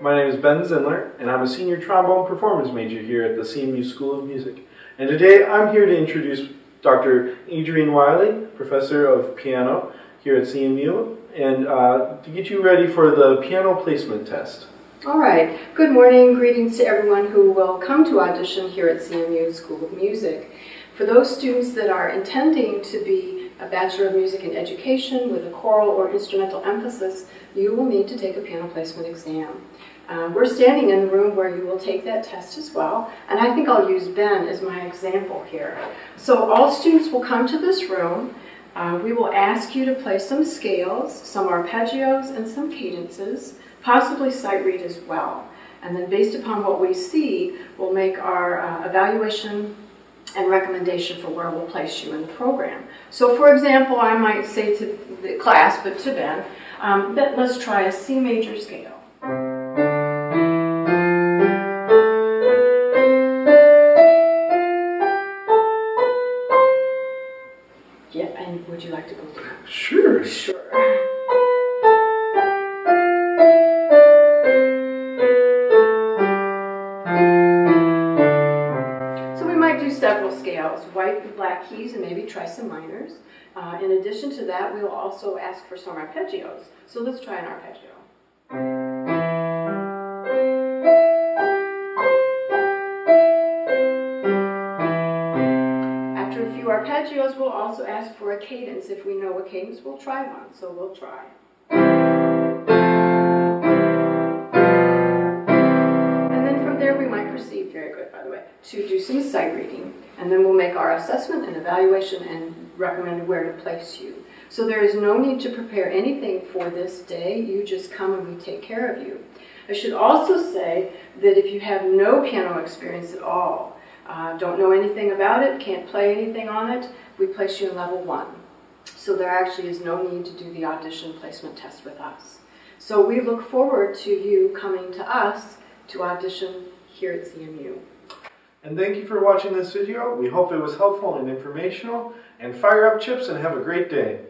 name is Ben Zindler, and I'm a senior trombone performance major here at the CMU School of Music. And today I'm here to introduce Dr. Adrienne Wiley, professor of piano here at CMU, and uh, to get you ready for the piano placement test. All right. Good morning. Greetings to everyone who will come to audition here at CMU School of Music. For those students that are intending to be a Bachelor of Music in Education with a choral or instrumental emphasis, you will need to take a piano placement exam. Um, we're standing in the room where you will take that test as well, and I think I'll use Ben as my example here. So all students will come to this room. Uh, we will ask you to play some scales, some arpeggios, and some cadences, possibly sight read as well. And then based upon what we see, we'll make our uh, evaluation and recommendation for where we'll place you in the program. So for example, I might say to the class, but to Ben, um, let's try a C major scale. Yeah, and would you like to go through? Sure. Sure. Several scales, white and black keys, and maybe try some minors. Uh, in addition to that, we will also ask for some arpeggios. So let's try an arpeggio. After a few arpeggios, we'll also ask for a cadence. If we know a cadence, we'll try one. So we'll try. Very good by the way, to do some sight reading, and then we'll make our assessment and evaluation and recommend where to place you. So there is no need to prepare anything for this day, you just come and we take care of you. I should also say that if you have no piano experience at all, uh, don't know anything about it, can't play anything on it, we place you in level one. So there actually is no need to do the audition placement test with us. So we look forward to you coming to us to audition here at CMU. And thank you for watching this video. We hope it was helpful and informational. And fire up chips and have a great day.